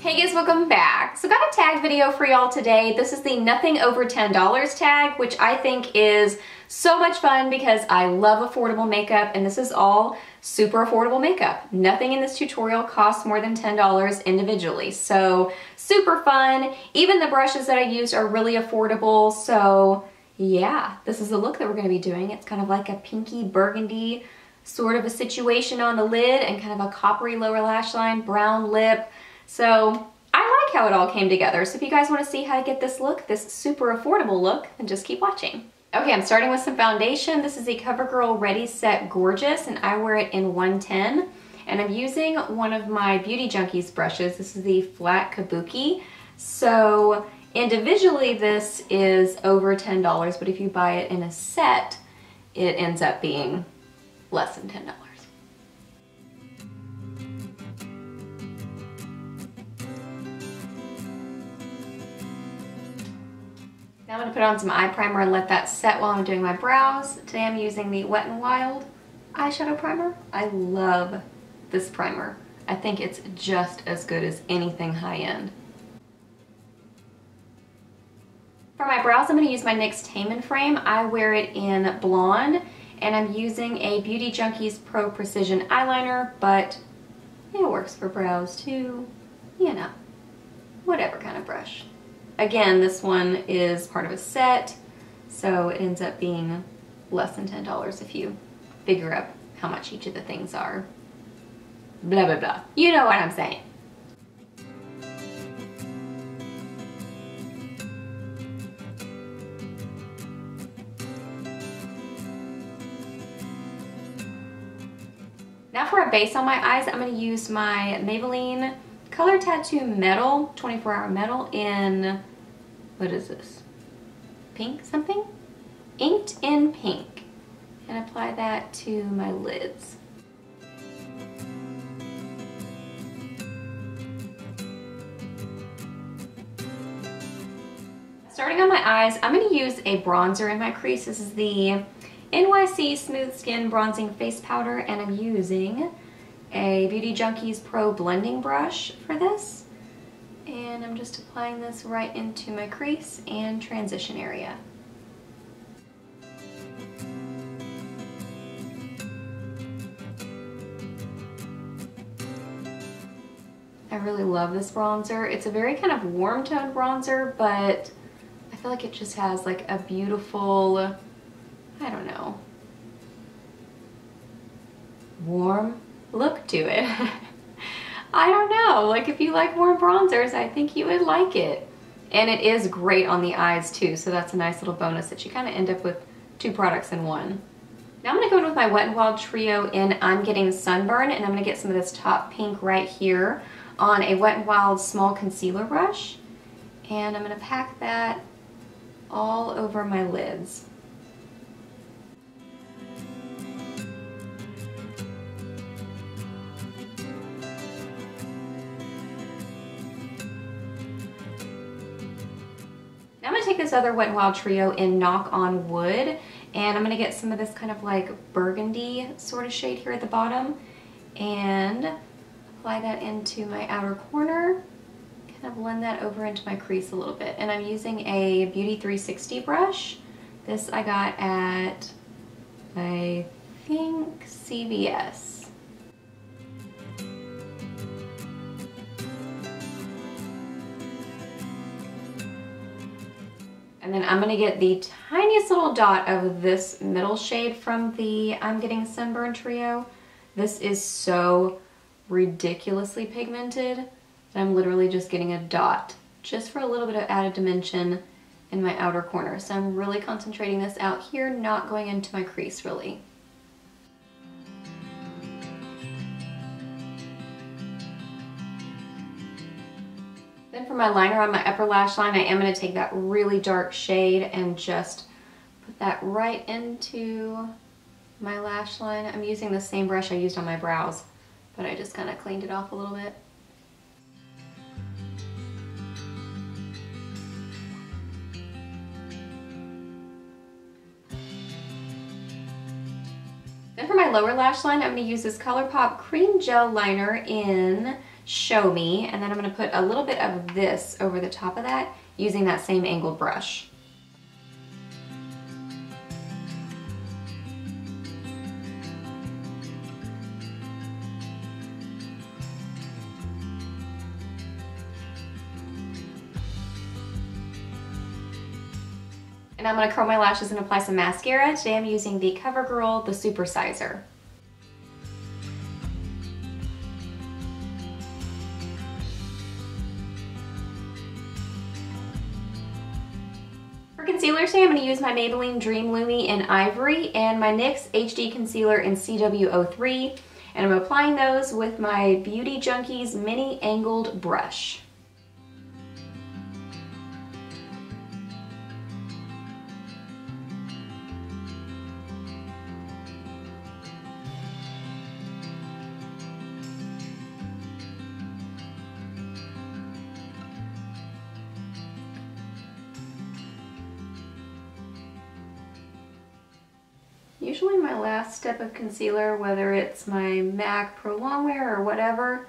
Hey guys, welcome back. So got a tag video for y'all today. This is the nothing over $10 tag, which I think is so much fun because I love affordable makeup and this is all super affordable makeup. Nothing in this tutorial costs more than $10 individually. So super fun. Even the brushes that I used are really affordable. So yeah, this is the look that we're gonna be doing. It's kind of like a pinky burgundy sort of a situation on the lid and kind of a coppery lower lash line, brown lip. So I like how it all came together. So if you guys wanna see how to get this look, this super affordable look, then just keep watching. Okay, I'm starting with some foundation. This is the CoverGirl Ready Set Gorgeous and I wear it in 110. And I'm using one of my Beauty Junkees brushes. This is the flat Kabuki. So individually this is over $10, but if you buy it in a set, it ends up being less than $10. Now I'm gonna put on some eye primer and let that set while I'm doing my brows. Today I'm using the Wet n Wild eyeshadow primer. I love this primer. I think it's just as good as anything high-end. For my brows, I'm gonna use my NYX Tame & Frame. I wear it in blonde, and I'm using a Beauty Junkees Pro Precision Eyeliner, but it works for brows too, you know, whatever kind of brush. Again, this one is part of a set, so it ends up being less than $10 if you figure up how much each of the things are. Blah, blah, blah. You know what I'm saying. Now for a base on my eyes, I'm going to use my Maybelline Color Tattoo Metal, 24 Hour Metal in what is this? Pink something? Inked in pink. And apply that to my lids. Starting on my eyes, I'm going to use a bronzer in my crease. This is the NYC Smooth Skin Bronzing Face Powder and I'm using a Beauty Junkees Pro Blending Brush for this and I'm just applying this right into my crease and transition area. I really love this bronzer. It's a very kind of warm toned bronzer, but I feel like it just has like a beautiful, I don't know, warm look to it. I don't know, like if you like more bronzers, I think you would like it. And it is great on the eyes too, so that's a nice little bonus that you kind of end up with two products in one. Now I'm gonna go in with my Wet n Wild Trio in I'm Getting Sunburn, and I'm gonna get some of this top pink right here on a Wet n Wild small concealer brush. And I'm gonna pack that all over my lids. This other Wet n Wild Trio in Knock on Wood and I'm gonna get some of this kind of like burgundy sort of shade here at the bottom and apply that into my outer corner kind of blend that over into my crease a little bit. And I'm using a Beauty 360 brush. This I got at I think CVS And then I'm gonna get the tiniest little dot of this middle shade from the I'm Getting Sunburn Trio. This is so ridiculously pigmented that I'm literally just getting a dot just for a little bit of added dimension in my outer corner. So I'm really concentrating this out here, not going into my crease really. For my liner on my upper lash line, I am going to take that really dark shade and just put that right into my lash line. I'm using the same brush I used on my brows, but I just kind of cleaned it off a little bit. Then for my lower lash line, I'm going to use this ColourPop Cream Gel Liner in Show Me, and then I'm gonna put a little bit of this over the top of that using that same angled brush. And I'm gonna curl my lashes and apply some mascara. Today I'm using the CoverGirl The Supersizer. Concealer today, I'm going to use my Maybelline Dream Lumi in Ivory and my NYX HD Concealer in CW03. And I'm applying those with my Beauty Junkees Mini Angled Brush. Usually my last step of concealer, whether it's my MAC Pro Longwear or whatever,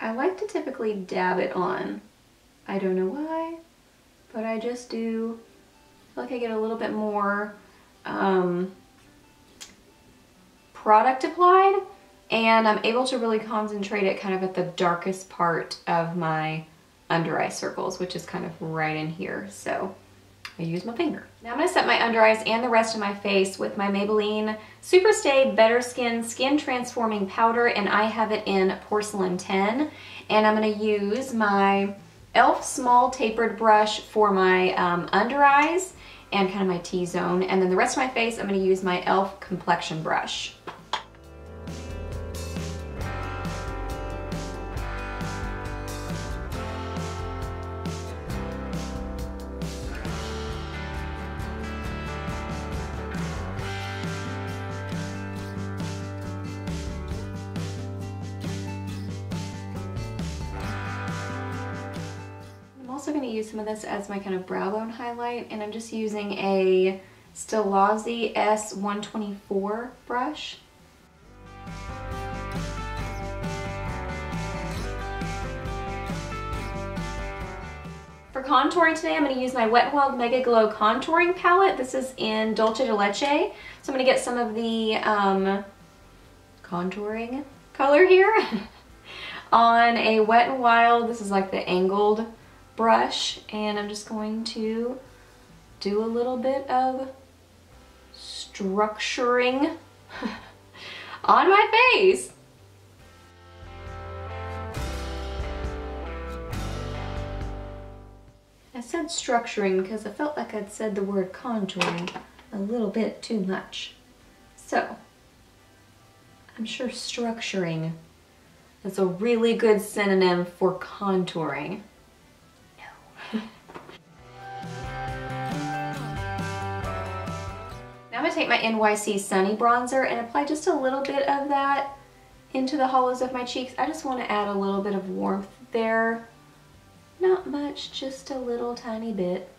I like to typically dab it on. I don't know why, but I just do. I feel like I get a little bit more um, product applied and I'm able to really concentrate it kind of at the darkest part of my under eye circles, which is kind of right in here. So I use my finger. Now I'm gonna set my under eyes and the rest of my face with my Maybelline Superstay Better Skin Skin Transforming Powder and I have it in Porcelain 10. And I'm gonna use my e.l.f. Small Tapered Brush for my um, under eyes and kind of my T-zone. And then the rest of my face, I'm gonna use my e.l.f. Complexion Brush. Also going to use some of this as my kind of brow bone highlight and I'm just using a Stilazzi S124 brush. For contouring today, I'm going to use my Wet n Wild Megaglo Contouring Palette. This is in Dulce de Leche. So I'm going to get some of the um, contouring color here on a Wet n Wild. This is like the angled brush and I'm just going to do a little bit of structuring on my face. I said structuring because I felt like I'd said the word contouring a little bit too much. So, I'm sure structuring is a really good synonym for contouring. Take my NYC Sunny Bronzer and apply just a little bit of that into the hollows of my cheeks. I just wanna add a little bit of warmth there. Not much, just a little tiny bit.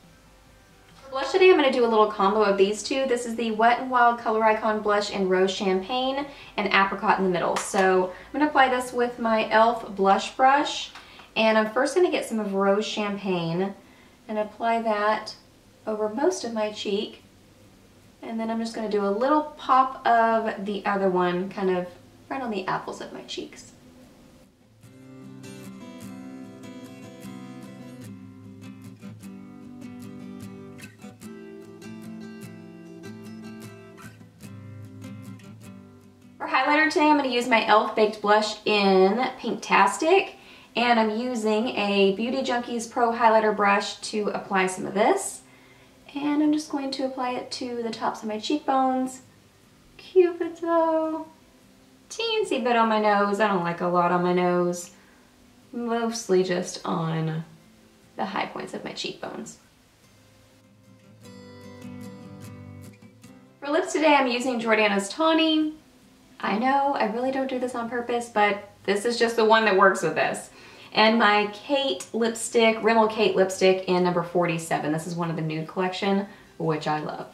For blush today, I'm gonna do a little combo of these two. This is the Wet n Wild Color Icon Blush in Rose Champagne and Apricot in the middle. So I'm gonna apply this with my e.l.f. blush brush. And I'm first gonna get some of Rose Champagne and apply that over most of my cheek. And then I'm just going to do a little pop of the other one kind of right on the apples of my cheeks. For highlighter today, I'm going to use my e.l.f. Baked Blush in Pinktastic. And I'm using a Beauty Junkees Pro Highlighter brush to apply some of this. And I'm just going to apply it to the tops of my cheekbones. Cupid's bow. Teensy bit on my nose. I don't like a lot on my nose. Mostly just on the high points of my cheekbones. For lips today, I'm using Jordana's Tawny. I know, I really don't do this on purpose, but this is just the one that works with this and my Kate lipstick, Rimmel Kate lipstick in number 47. This is one of the nude collection, which I love.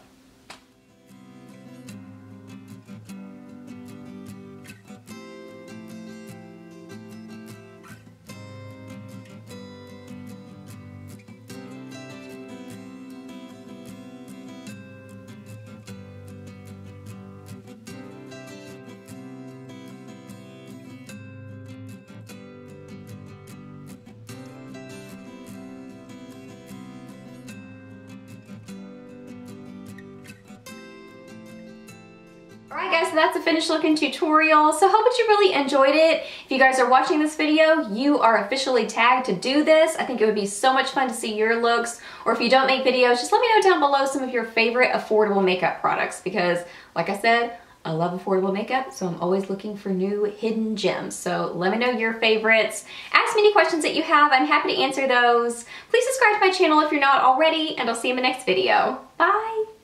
Alright guys, so that's a finished looking tutorial. So hope that you really enjoyed it. If you guys are watching this video, you are officially tagged to do this. I think it would be so much fun to see your looks. Or if you don't make videos, just let me know down below some of your favorite affordable makeup products because like I said, I love affordable makeup, so I'm always looking for new hidden gems. So let me know your favorites. Ask me any questions that you have. I'm happy to answer those. Please subscribe to my channel if you're not already, and I'll see you in the next video. Bye!